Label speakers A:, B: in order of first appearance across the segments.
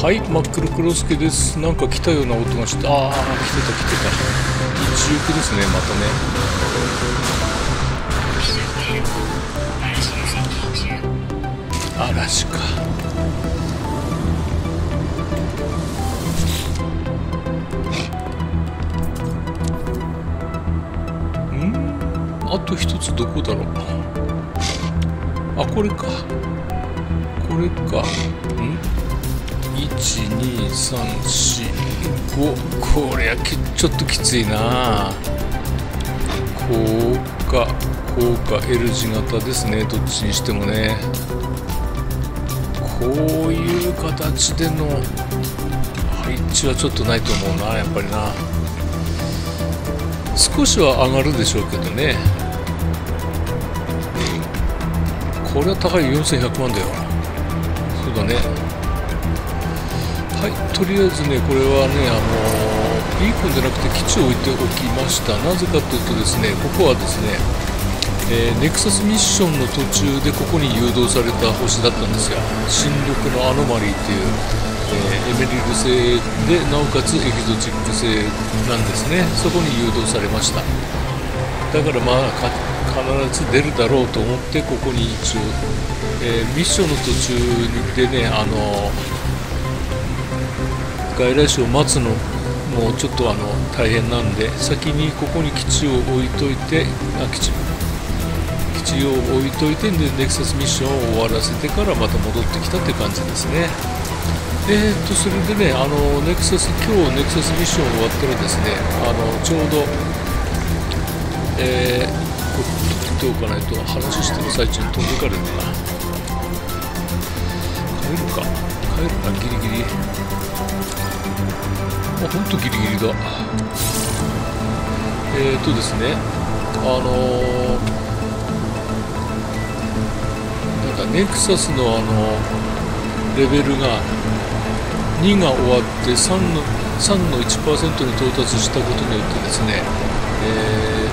A: はい真っ黒クロスケです。なんか来たような音がしてああ来てた来てた。一行ですねまたね。嵐か。うん？あと一つどこだろう。あこれか。これか。12345こりゃちょっときついな。高架高架 L 字型ですね。どっちにしてもね。こういう形での配置はちょっとないと思うなやっぱりな。少しは上がるでしょうけどね。これは高い4100万だよ。そうだね。はいとりあえずねこれはねあの、ビーコンじゃなくて基地を置いておきました。なぜかというとですねここはですね、えー、ネクサスミッションの途中でここに誘導された星だったんですよ。新緑のアノマリーっていう、えー、エメリル星でなおかつエキゾチック星なんですね。そこに誘導されました。だからまあ必ず出るだろうと思ってここに一応、えー、ミッションの途中でねあの外来種を待つのもちょっとあの大変なんで先にここに基地を置いといてあ基地基地を置いといてでネクサスミッションを終わらせてからまた戻ってきたって感じですね。えー、っとそれでねあのネクサス今日ネクサスミッション終わったらですねあのちょうどえー、こっとっておかないと話してる最中に飛んでかれるな。帰るか。帰るなギリギリ。あ、ほんとギリギリだ。えっ、ー、とですねあのー、なんかネクサスのあのレベルが2が終わって3の ,3 の1%に到達したことによってですね、え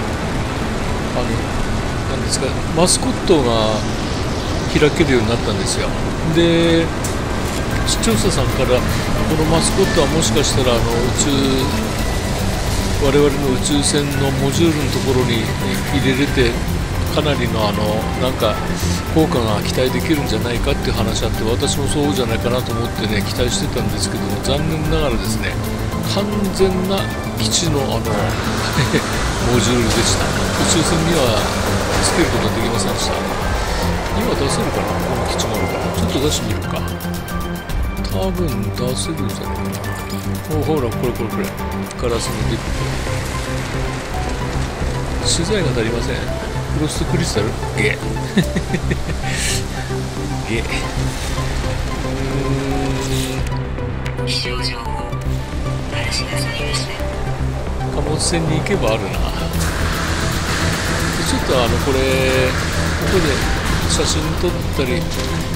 A: ー、あのなんですかマスコットが開けるようになったんですよ。で視聴者さんからこのマスコットはもしかしたらあの宇宙我々の宇宙船のモジュールのところに入れれてかなりのあのなんか効果が期待できるんじゃないかっていう話あって私もそうじゃないかなと思ってね期待してたんですけども残念ながらですね完全な基地のあのモジュールでした。宇宙船にはつけることができませんでした。今出せるかな？この基地があるからちょっと出してみるか。多分出せるんじゃないかな。おほらこれこれこれ。ガラスのデッキ資材が足りません？フロストクリスタル？ゲ。ゲ。うん。気象情報貨物船に行けばあるな。ちょっとあのこれここで写真撮ったり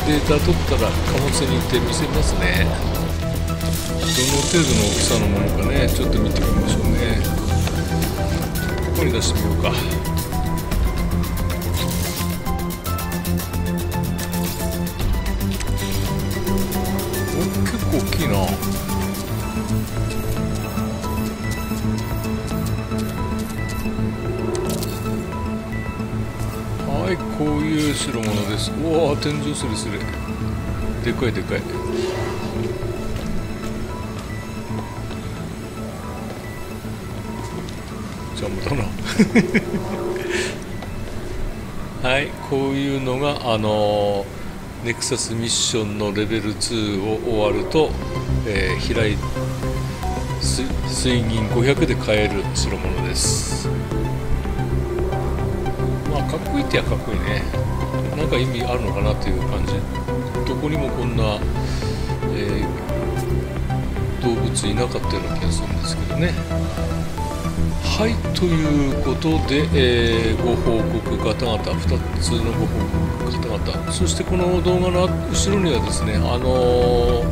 A: データ撮ったら貨物に行って見せますね。どの程度の大きさのものかねちょっと見てみましょうね。ここに出してみようか。お結構大きいな。はいこういう代物です。おお天井すれすれでかいでかい。邪魔だな。はいこういうのがあのネクサスミッションのレベル2を終わると、えー、開い水銀500で買える代物です。まあかっこいいってやかっこいいね。なんか意味あるのかなっていう感じ。どこにもこんな、えー、動物いなかったような気がするんですけどね。はいということで、えー、ご報告方々2つのご報告方々。そしてこの動画の後ろにはですねあの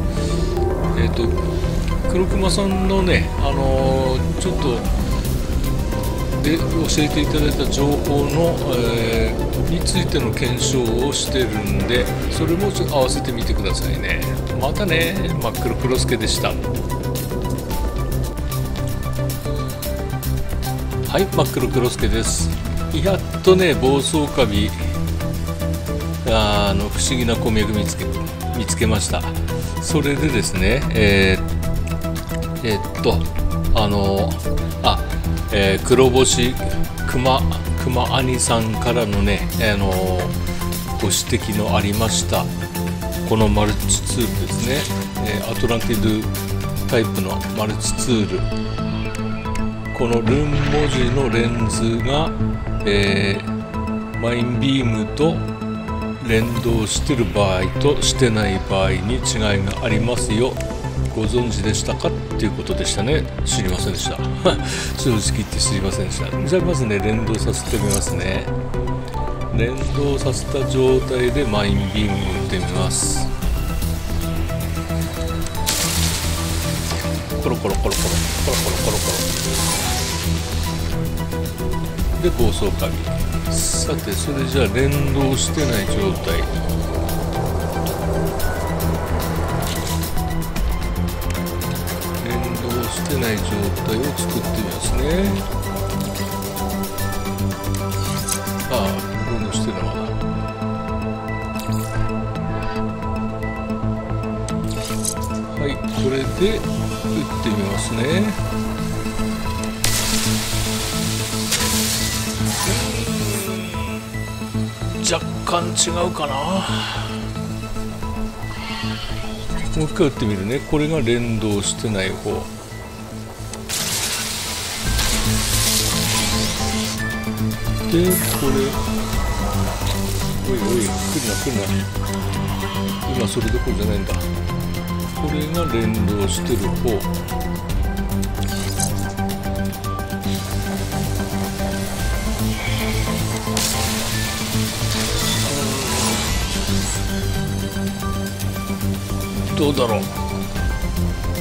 A: ー、えっ、ー、と黒熊さんのねあのちょっとで教えていただいた情報の、えー、についての検証をしてるんでそれも合わせてみてくださいね。またね真っ黒クロスケでした。はい真っ黒クロスケです。やっとね暴走カビあの不思議な鉱脈見つけ見つけました。それでですねえー、えー、っとあのあ、えー、黒星熊熊兄さんからのねあのご指摘のありました。このマルチツールですね、えー、アトランティドタイプのマルチツール。このルーン文字のレンズが、えー、マインビームと連動してる場合としてない場合に違いがありますよ。ご存知でしたかっていうことでしたね。知りませんでした。正直言って知りませんでした。じゃあまずね。連動させてみますね。連動させた状態でマインビーム打ってみます。コロコロコロコロ。コロコロコロコロ。で暴走カビさてそれじゃあ連動してない状態。ない状態を作ってみますね。ああ連動してるまだはいこれで打ってみますね。若干違うかな。もう一回打ってみるね。これが連動してない方。でこれ。おいおい来るな来るな。今それどころじゃないんだ。これが連動してる方。どうだろう。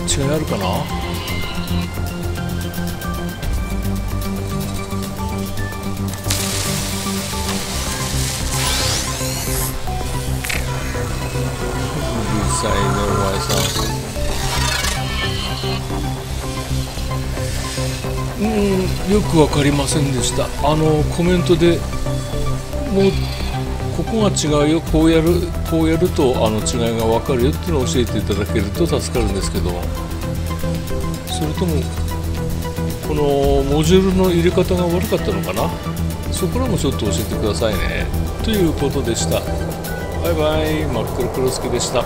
A: 違いあるかな？実際ねお前さん。うんよく分かりませんでした。あのコメントでもうここが違うよ。こうやるこうやるとあの違いが分かるよっていうのを教えていただけると助かるんですけど。それともこのモジュールの入れ方が悪かったのかな？そこらもちょっと教えてくださいね。ということでした。バイバイ真っ黒クロスケでした。